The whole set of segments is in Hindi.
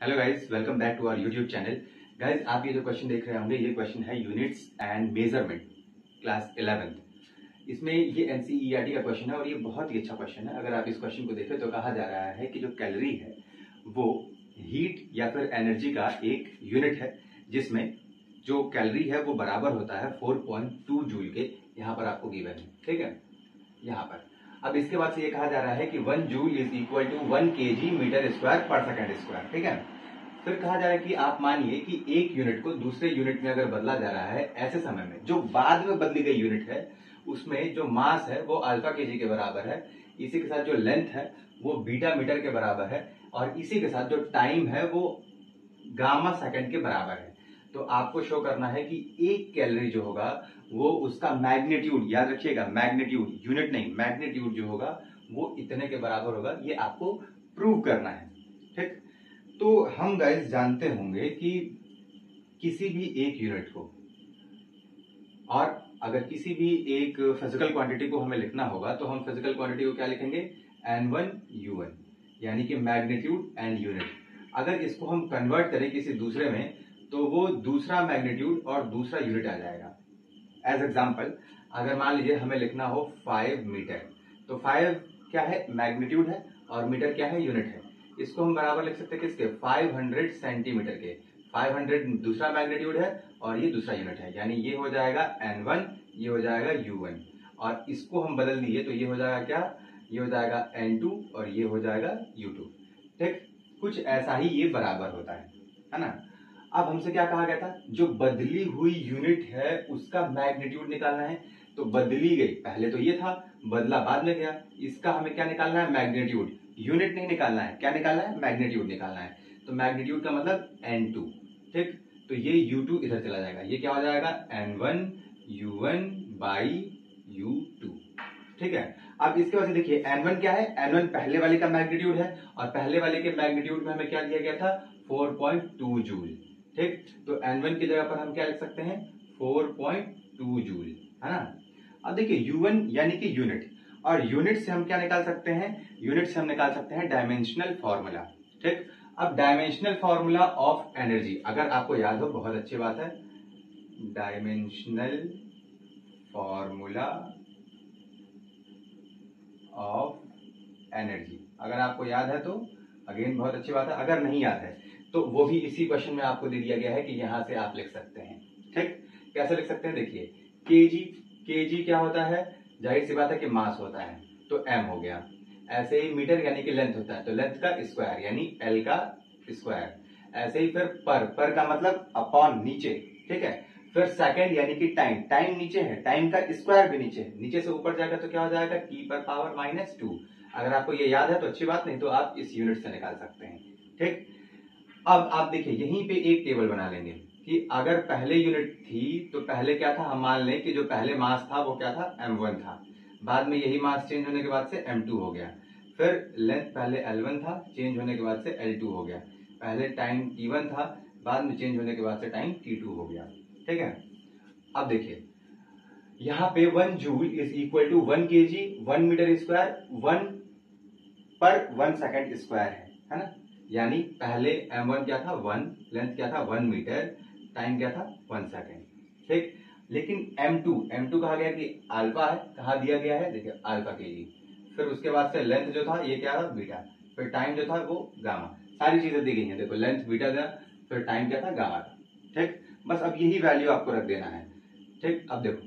Hello guys welcome back to our YouTube channel guys आप ये जो क्वेश्चन देख रहे होंगे, ये क्वेश्चन है units and measurement class eleventh इसमें ये एनसीईआरटी का क्वेश्चन है और ये बहुत ही अच्छा क्वेश्चन है। अगर आप इस क्वेश्चन को देखें तो कहा जा रहा है कि जो कैलोरी है, वो हीट या फिर एनर्जी का एक यूनिट है, जिसमें जो कैलोरी है वो बराबर होता है 4.2 जूल के। यहाँ पर आपको गिवन है। ठीक है? यहाँ पर। अब इसके बाद से ये कहा जा रहा है कि one joule is equal to one K G metre square पर सेकेंड स्क्वायर ठीक है? फिर कहा जा रहा है कि आप मानिए कि एक यूनिट को दूसरे यूनिट में अगर बदला जा रहा है ऐसे समय में, जो बाद में बदली गई यूनिट है, उसमें जो मास है वो अल्फ़ा के जी के बराबर है, इसी के साथ जो लेंथ है वो बीटा मीटर के बराबर है, और इसी के साथ जो टाइम है वो गामा सेकंड के बराबर है। तो आपको शो करना है कि एक कैलोरी जो होगा, वो उसका मैग्नीट्यूड याद रखिएगा मैग्नीट्यूड यूनिट नहीं मैग्नीट्यूड जो होगा, वो इतने के बराबर होगा, ये आपको प्रूव करना है, ठीक? तो हम गाइस जानते होंगे कि किसी भी एक यूनिट को, और अगर किसी भी एक फ़िज़िकल क्वांटिटी को हमें लिखना होगा तो हम फ़िज़िकल क्वांटिटी को क्या लिखेंगे? एन वन यू वन यानी कि मैग्नीट्यूड एंड यूनिट अगर इसको हम कन्वर्ट करें किसी दूसरे में तो वो दूसरा मैग्नीट्यूड और दूसरा यूनिट आ जाएगा। एज एग्ज़ाम्पल अगर मान लीजिए हमें लिखना हो फाइव मीटर तो फाइव क्या है? मैग्नीट्यूड है और मीटर क्या है? यूनिट है। इसको हम बराबर लिख सकते हैं किसके? 500 सेंटीमीटर के। 500 दूसरा मैग्नीट्यूड है और ये दूसरा यूनिट है। यानी ये हो जाएगा N1 ये हो जाएगा U1 और इसको हम बदल दिए तो ये हो जाएगा क्या? ये हो जाएगा N2 और ये हो जाएगा U2 ठीक? कुछ ऐसा ही ये बराबर होता है। है ना? अब हमसे क्या कहा गया था? जो बदली हुई यूनिट है, उसका मैग्नीट्यूड निकालना है। तो बदली गई। पहले तो ये था, बदला बाद में गया। इसका हमें क्या निकालना है? मैग्नीट्यूड यूनिट नहीं निकालना है। क्या निकालना है? मैग्नीट्यूड निकालना है। तो मैग्नीट्यूड का मतलब एन टू ठीक? तो ये यू टू इधर चला जाएगा। ये क्या हो जाएगा? N one U one by U two ठीक है? अब इसके बाद देखिए एन वन क्या है? एन वन पहले वाले का मैग्नीट्यूड है और पहले वाले के मैग्नीट्यूड में हमें क्या दिया गया था? फोर पॉइंट टू जूल ठीक? तो एन वन की जगह पर हम क्या लिख सकते हैं? फोर पॉइंट टू जूल है ना? अब देखिए यू वन यानी कि यूनिट और यूनिट से हम क्या निकाल सकते हैं? यूनिट से हम निकाल सकते हैं डायमेंशनल फॉर्मूला ठीक? अब डायमेंशनल फॉर्मूला ऑफ़ एनर्जी अगर आपको याद हो, बहुत अच्छी बात है। डायमेंशनल फॉर्मूला ऑफ़ एनर्जी अगर आपको याद है तो अगेन बहुत अच्छी बात है। अगर नहीं याद है तो वो भी इसी क्वेश्चन में आपको दे दिया गया है कि यहाँ से आप लिख सकते हैं। ठीक? कैसे लिख सकते हैं? देखिए के जी के जी क्या होता है? ज़ाहिर सी बात है कि मास होता है तो एम हो गया। ऐसे ही मीटर यानी कि लेंथ होता है तो लेंथ का स्क्वायर यानी एल का स्क्वायर ऐसे ही फिर पर पर का मतलब अपॉन नीचे, ठीक है? फिर सेकंड यानी कि टाइम टाइम नीचे है टाइम का स्क्वायर भी नीचे है। नीचे से ऊपर जाएगा तो क्या हो जाएगा? टी पर पावर माइनस टू अगर आपको ये याद है तो अच्छी बात, नहीं तो आप इस यूनिट से निकाल सकते हैं। ठीक? अब आप देखिए, यहीं पे एक टेबल बना लेंगे कि अगर पहले यूनिट थी तो पहले क्या था? हम मान लें कि जो पहले मास था, वो क्या था? M1 था। बाद में यही मास चेंज होने के बाद से m2 हो गया। फिर लेंथ पहले L1 था चेंज होने के बाद से L2 हो गया। पहले टाइम T1 था, बाद में चेंज होने के बाद से टाइम T2 हो गया। ठीक है? अब देखिए, यहाँ पे one joule is equal to one K G one metre square one पर वन सेकेंड स्क्वायर है है ना? यानी पहले m1 क्या था? वन लेंथ क्या था? वन मीटर टाइम क्या था? वन सेकेंड ठीक? लेकिन M2 M2 कहा गया कि अल्फ़ा है, कहा दिया गया है? देखिए अल्फ़ा के लिए। फिर उसके बाद से लेंथ जो था, ये क्या था? बीटा फिर टाइम जो था, वो गामा सारी चीज़ें दी गई हैं। देखो लेंथ बीटा था, फिर टाइम क्या था? गामा था। ठीक? बस अब यही वैल्यू आपको रख देना है। ठीक? अब देखो।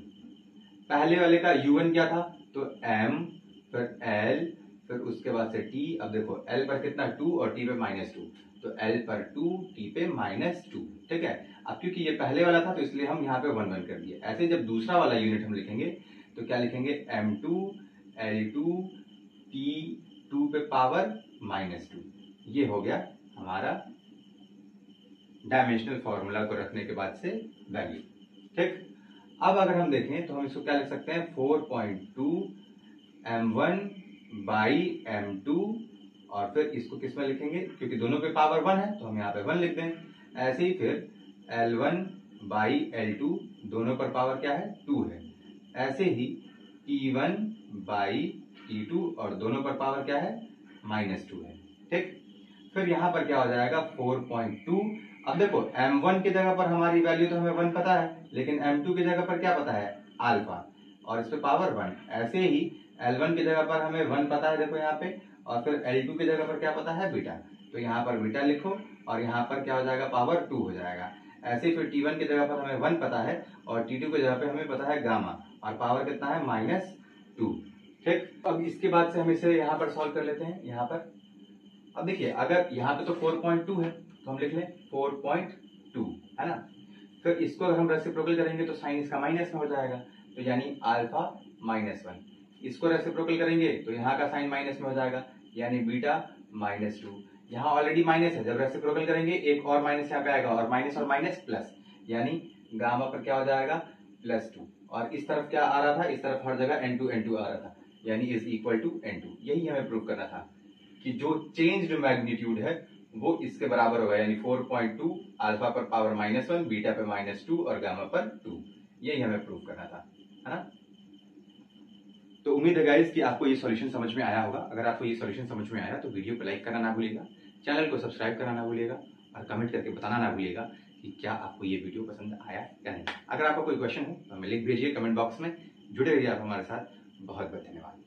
पहले वाले का U1 क्या था? तो एम फिर L फिर उसके बाद से T, अब देखो, L पर कितना टू और T पे माइनस टू तो L पर टू T पे माइनस टू ठीक है? अब क्योंकि ये पहले वाला था तो इसलिए हम यहाँ पे वन वन कर दिए. ऐसे जब दूसरा वाला यूनिट हम लिखेंगे तो क्या लिखेंगे? M2 L2 T2 पे पावर माइनस टू ये हो गया हमारा डायमेंशनल फॉर्मूला को रखने के बाद से वैल्यू ठीक? अब अगर हम देखें तो हम इसको क्या लिख सकते हैं? Four point two M one by M two, और फिर इसको किसमें लिखेंगे? क्योंकि दोनों पे पावर वन है तो हम यहाँ पे वन लिख दें। ऐसे ही फिर L one by L two, दोनों पर पावर क्या है? टू है। ऐसे ही E one by E two, और दोनों पर पावर क्या है? माइनस टू है। ठीक? फिर यहाँ पर क्या हो जाएगा? 4.2 अब देखो, एम वन की जगह पर हमारी वैल्यू तो हमें वन पता है, लेकिन एम टू की जगह पर क्या पता है? अल्फ़ा। और इस पे पावर वन। ऐसे ही L1 की जगह पर हमें वन पता है देखो यहाँ पे, और फिर एल टू की जगह पर क्या पता है? बीटा तो यहाँ पर बीटा लिखो, और यहाँ पर क्या हो जाएगा? पावर टू हो जाएगा। ऐसे फिर T1 की जगह पर हमें वन पता है, और टी टू की जगह पर हमें पता है गामा और पावर कितना है? माइनस टू ठीक? अब इसके बाद से हम इसे यहाँ पर सॉल्व कर लेते हैं, यहाँ पर। अब देखिए, अगर यहाँ पे तो 4.2 है तो हम लिख लें 4.2 है ना? फिर इसको अगर हम रेसिप्रोकल करेंगे तो साइन इसका माइनस में हो जाएगा। तो यानी अल्फ़ा माइनस वन इसको रेसिप्रोकल करेंगे तो यहाँ का साइन माइनस में हो जाएगा, यानी बीटा माइनस टू यहाँ ऑलरेडी माइनस है, जब रेसिप्रोकल करेंगे, एक और माइनस यहाँ पे आएगा, और माइनस और माइनस प्लस यानी गामा पर क्या हो जाएगा प्लस टू और इस तरफ़ क्या आ रहा था, इस तरफ़ हर जगह एन टू एन टू आ रहा था, यानी is equal to N two यही हमें प्रूव करना था कि जो चेंज मैग्नीट्यूड है, वो इसके बराबर होगा, यानी 4.2 अल्फ़ा पर पावर माइनस वन बीटा पर माइनस टू और गामा पर टू यही हमें प्रूव करना था, है ना? तो उम्मीद है गाइज़ कि आपको ये सॉल्यूशन समझ में आया होगा। अगर आपको ये सॉल्यूशन समझ में आया तो वीडियो को लाइक करना ना भूलिएगा चैनल को सब्सक्राइब करना ना भूलिएगा और कमेंट करके बताना ना भूलिएगा कि क्या आपको ये वीडियो पसंद आया या नहीं। अगर आपका कोई क्वेश्चन है तो हमें लिख भेजिए कमेंट बॉक्स में। जुड़े रहिए आप हमारे साथ। बहुत बहुत धन्यवाद।